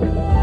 Bye.